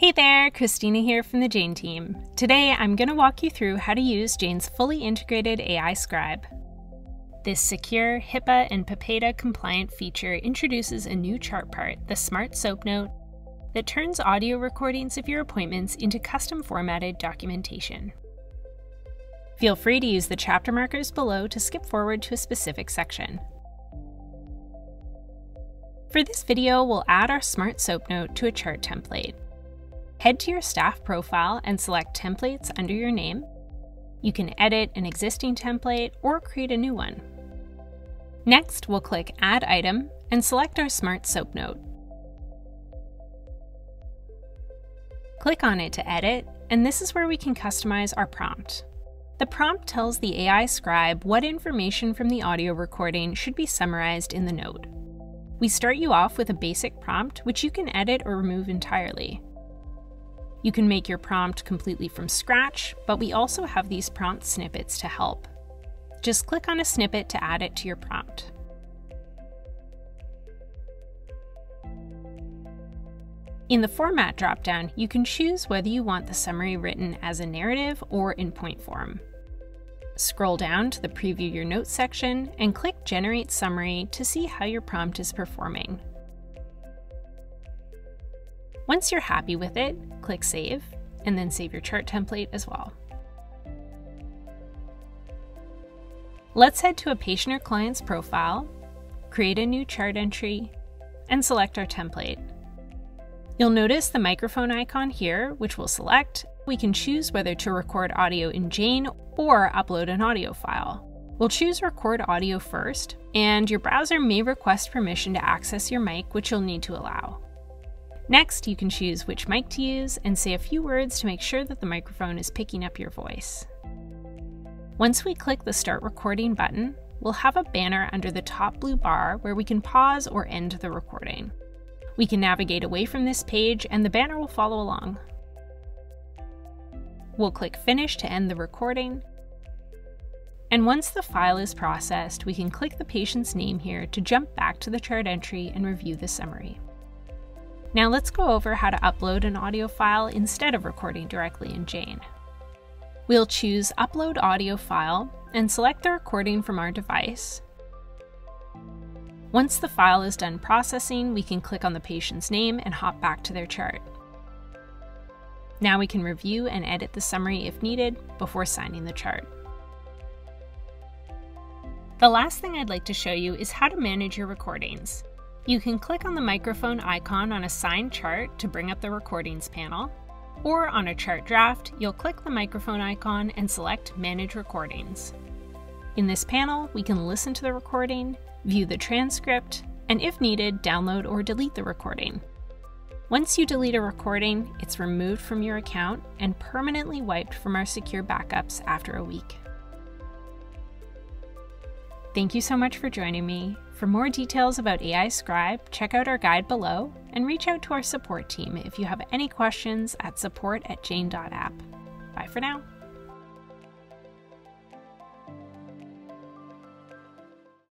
Hey there, Christina here from the Jane team. Today I'm going to walk you through how to use Jane's fully integrated AI Scribe. This secure, HIPAA and PIPEDA compliant feature introduces a new chart part, the Smart Soap Note, that turns audio recordings of your appointments into custom formatted documentation. Feel free to use the chapter markers below to skip forward to a specific section. For this video, we'll add our Smart Soap Note to a chart template. Head to your staff profile and select Templates under your name. You can edit an existing template or create a new one. Next, we'll click Add Item and select our Smart Soap Note. Click on it to edit, and this is where we can customize our prompt. The prompt tells the AI scribe what information from the audio recording should be summarized in the note. We start you off with a basic prompt, which you can edit or remove entirely. You can make your prompt completely from scratch, but we also have these prompt snippets to help. Just click on a snippet to add it to your prompt. In the Format dropdown, you can choose whether you want the summary written as a narrative or in point form. Scroll down to the Preview Your Notes section and click Generate Summary to see how your prompt is performing. Once you're happy with it, click Save, and then save your chart template as well. Let's head to a patient or client's profile, create a new chart entry, and select our template. You'll notice the microphone icon here, which we'll select. We can choose whether to record audio in Jane or upload an audio file. We'll choose record audio first, and your browser may request permission to access your mic, which you'll need to allow. Next, you can choose which mic to use and say a few words to make sure that the microphone is picking up your voice. Once we click the Start Recording button, we'll have a banner under the top blue bar where we can pause or end the recording. We can navigate away from this page and the banner will follow along. We'll click Finish to end the recording. And once the file is processed, we can click the patient's name here to jump back to the chart entry and review the summary. Now let's go over how to upload an audio file instead of recording directly in Jane. We'll choose Upload Audio File and select the recording from our device. Once the file is done processing, we can click on the patient's name and hop back to their chart. Now we can review and edit the summary if needed before signing the chart. The last thing I'd like to show you is how to manage your recordings. You can click on the microphone icon on a signed chart to bring up the recordings panel, or on a chart draft, you'll click the microphone icon and select Manage Recordings. In this panel, we can listen to the recording, view the transcript, and if needed, download or delete the recording. Once you delete a recording, it's removed from your account and permanently wiped from our secure backups after a week. Thank you so much for joining me. For more details about AI Scribe, check out our guide below and reach out to our support team if you have any questions at support at jane.app. Bye for now.